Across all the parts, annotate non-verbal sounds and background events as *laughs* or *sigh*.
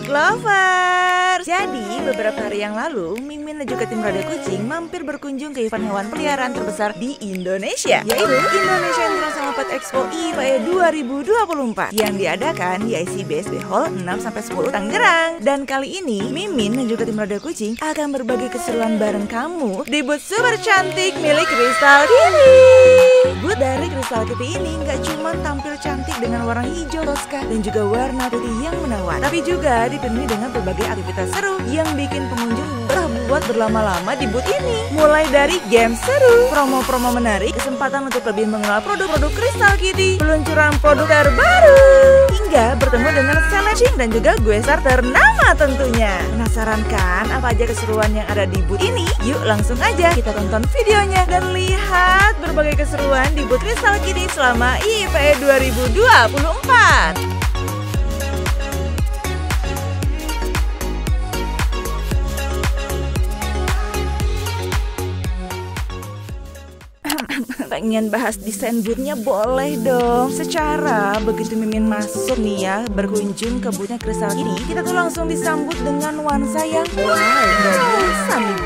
Cat Lovers. Beberapa hari yang lalu, Mimin dan juga tim Radio Kucing mampir berkunjung ke event hewan peliharaan terbesar di Indonesia, yaitu Indonesia International Pet Expo IPE 2024 yang diadakan di ICBSD Hall 6-10 Tangerang. Dan kali ini, Mimin dan juga tim Radio Kucing akan berbagi keseruan bareng kamu di booth super cantik milik Crystal Kitty. Booth dari Crystal Kitty ini nggak cuma tampil cantik dengan warna hijau toska dan juga warna putih yang menawan, tapi juga dipenuhi dengan berbagai aktivitas seru yang bikin pengunjung buat berlama-lama di booth ini. Mulai dari game seru, promo-promo menarik, kesempatan untuk lebih mengenal produk-produk Crystal Kitty, peluncuran produk terbaru, hingga bertemu dengan selection dan juga gue starter nama tentunya. Penasaran kan apa aja keseruan yang ada di booth ini? Yuk langsung aja kita tonton videonya dan lihat berbagai keseruan di booth Crystal Kitty selama IPE 2024. Pengen bahas desain bootnya boleh dong. Secara begitu Mimin masuk nih ya Berkunjung ke bootnya Crystal ini Kita tuh langsung disambut dengan nuansa yang Wow,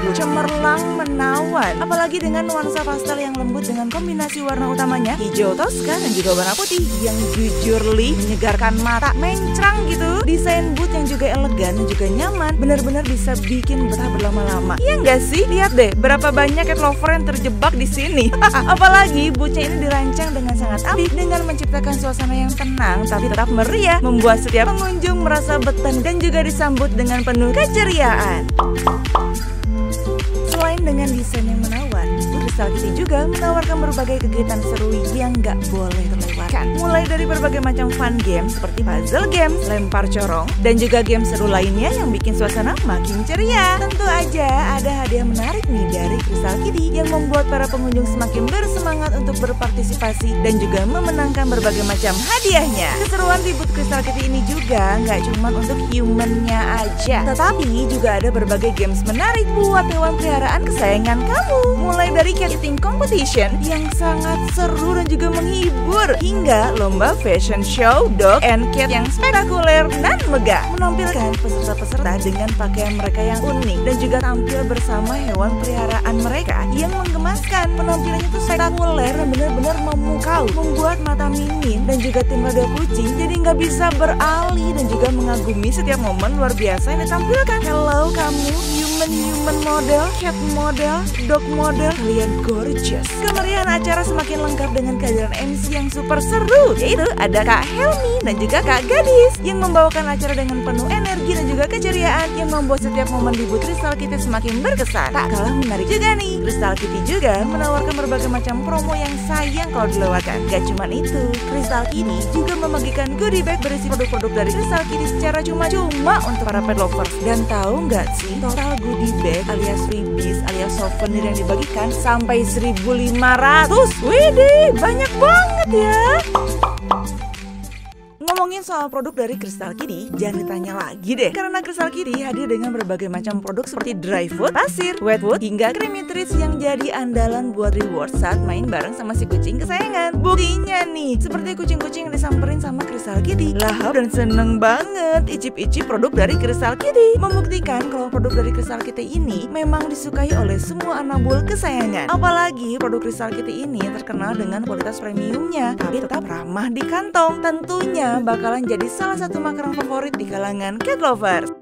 boot Cemerlang menawan Apalagi dengan nuansa pastel yang lembut Dengan kombinasi warna utamanya. Hijau toska dan juga warna putih Yang jujur li menyegarkan mata. Mencrang gitu. Desain boot yang juga elegan dan juga nyaman Bener-bener bisa bikin betah berlama-lama. Iya gak sih? Lihat deh berapa banyak cat lover yang terjebak di sini. *laughs* Apalagi Apalagi boothnya ini dirancang dengan sangat apik dengan menciptakan suasana yang tenang tapi tetap meriah, membuat setiap pengunjung merasa betah dan juga disambut dengan penuh keceriaan. Selain dengan desain yang menawan, Crystal Kitty juga menawarkan berbagai kegiatan seru yang gak boleh terlewatkan. Mulai dari berbagai macam fun game seperti puzzle games, lempar corong, dan juga game seru lainnya yang bikin suasana makin ceria. Tentu aja ada hadiah menarik nih dari Crystal Kitty yang membuat para pengunjung semakin bersemangat untuk berpartisipasi dan juga memenangkan berbagai macam hadiahnya. Keseruan di booth Crystal Kitty ini juga nggak cuma untuk humannya aja, tetapi juga ada berbagai games menarik buat hewan peliharaan kesayangan kamu. Mulai dari cat eating competition yang sangat seru dan juga menghibur, hingga lomba fashion show dog and cat yang spektakuler dan megah, menampilkan peserta-peserta dengan pakaian mereka yang unik dan juga tampil bersama hewan peliharaan mereka yang menggemaskan. Penampilannya itu spektakuler dan benar-benar memukau, membuat mata Mimin dan juga tim Radio Kucing jadi nggak bisa beralih dan juga mengagumi setiap momen luar biasa yang ditampilkan. Hello kamu, human-human model, cat model, dog model, kalian gorgeous. Kemeriahan acara semakin lengkap dengan kehadiran MC yang super seru, yaitu ada Kak Helmi dan juga Kak Gadis yang membawakan acara dengan penuh energi dan juga keceriaan yang membuat setiap momen di booth Crystal Kitty semakin berkesan. Tak kalah menarik juga nih, Crystal Kitty juga menawarkan berbagai macam promo yang sayang kalau dilewatkan. Gak cuma itu, Crystal Kitty juga membagikan goodie bag berisi produk-produk dari Crystal Kitty secara cuma-cuma untuk para pet lovers. Dan tahu nggak sih, total goodie bag alias freebies alias souvenir yang dibagikan sampai 1500. Widih, banyak banget ya. Ngomongin soal produk dari Crystal Kitty, jangan ditanya lagi deh. Karena Crystal Kitty hadir dengan berbagai macam produk seperti dry food, pasir, wet food, hingga creamy treats yang jadi andalan buat reward saat main bareng sama si kucing kesayangan. Buktinya nih, seperti kucing-kucing yang disamperin sama Crystal Kitty, lahap dan seneng banget icip-icip produk dari Crystal Kitty. Membuktikan kalau produk dari Crystal Kitty ini memang disukai oleh semua anak bull kesayangan. Apalagi produk Crystal Kitty ini terkenal dengan kualitas premiumnya, tapi tetap ramah di kantong. Tentunya bakalan jadi salah satu makanan favorit di kalangan cat lovers.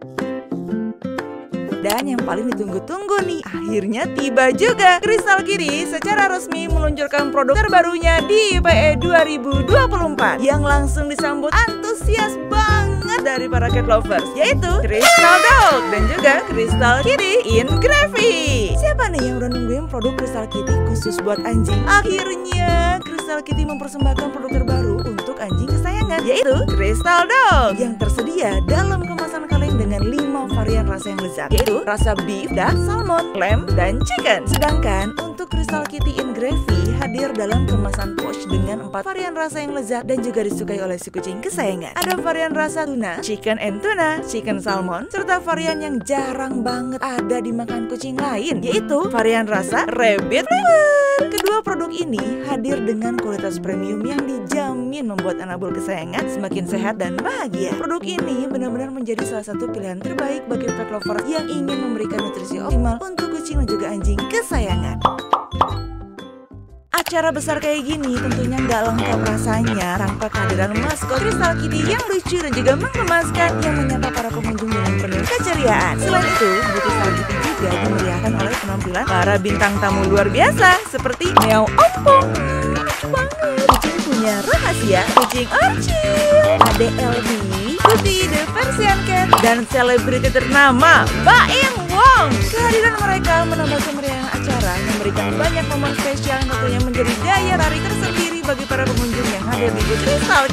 Dan yang paling ditunggu-tunggu nih, akhirnya tiba juga. Crystal Kitty secara resmi meluncurkan produk terbarunya di IPE 2024 yang langsung disambut antusias banget dari para cat lovers, yaitu Crystal Dog dan juga Crystal Kitty in Gravy. Siapa nih yang udah nungguin produk Crystal Kitty khusus buat anjing? Akhirnya Crystal Kitty mempersembahkan produk terbaru untuk anjing yaitu Crystal Dog yang tersedia dalam kemasan kaleng dengan dengan 5 varian rasa yang lezat, yaitu rasa beef, duck, salmon, lamb, dan chicken. Sedangkan untuk Crystal Kitty in Gravy hadir dalam kemasan pouch dengan 4 varian rasa yang lezat dan juga disukai oleh si kucing kesayangan. Ada varian rasa tuna, chicken and tuna, chicken salmon, serta varian yang jarang banget ada dimakan kucing lain, yaitu varian rasa rabbit flavor. Kedua produk ini hadir dengan kualitas premium yang dijamin membuat anabul kesayangan semakin sehat dan bahagia. Produk ini benar-benar menjadi salah satu pilihan terbaik bagi pet lover yang ingin memberikan nutrisi optimal untuk kucing dan juga anjing kesayangan. Acara besar kayak gini tentunya nggak lengkap rasanya tanpa kehadiran maskot Crystal Kitty yang lucu dan juga menggemaskan yang menyapa para pengunjung dengan penuh keceriaan. Selain itu, Crystal Kitty juga dimeriahkan oleh penampilan para bintang tamu luar biasa seperti Meow Ompong. Lucu banget. Kucing punya rahasia, kucing Putih The Persian Cat, dan selebriti ternama Baim Wong. Kehadiran mereka menambah kemeriahan acara, memberikan banyak momen spesial yang tentunya menjadi daya tarik tersendiri bagi para pengunjung yang hadir di booth Crystal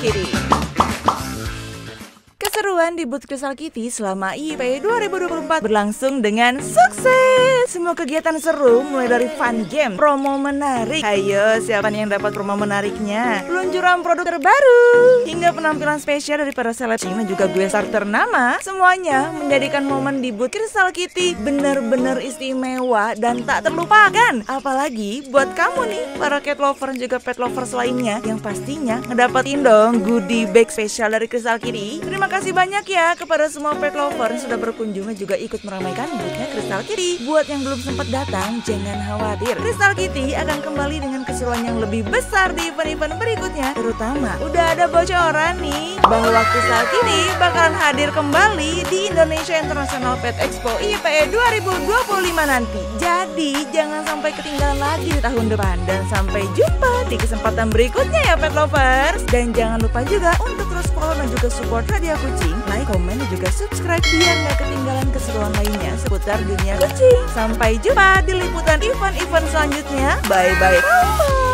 Keseruan di booth Crystal Kitty selama IIP 2024 berlangsung dengan sukses. Semua kegiatan seru mulai dari fun game, promo menarik. Ayo, siapa yang dapat promo menariknya? Peluncuran produk terbaru, hingga penampilan spesial dari para seleb dan juga gue starter nama. Semuanya menjadikan momen di booth Crystal Kitty benar-benar istimewa dan tak terlupakan. Apalagi buat kamu nih, para cat lover juga pet lovers lainnya yang pastinya ngedapetin dong goodie bag spesial dari Crystal Kitty. Terima kasih banyak ya kepada semua pet lover yang sudah berkunjung dan juga ikut meramaikan boothnya Crystal Kitty. Buat yang belum sempat datang, jangan khawatir. Crystal Kitty akan kembali dengan keseruan yang lebih besar di event-event berikutnya. Terutama, udah ada bocoran nih bahwa Crystal Kitty bakalan hadir kembali di Indonesia International Pet Expo IPE 2025 nanti. Jadi, jangan sampai ketinggalan lagi di tahun depan. Dan sampai jumpa di kesempatan berikutnya ya pet lovers. Dan jangan lupa juga untuk terus follow dan juga support Radio Kucing, like, komen, dan juga subscribe biar nggak ketinggalan keseruan lainnya seputar dunia kucing. Sampai jumpa di liputan event-event selanjutnya. Bye-bye.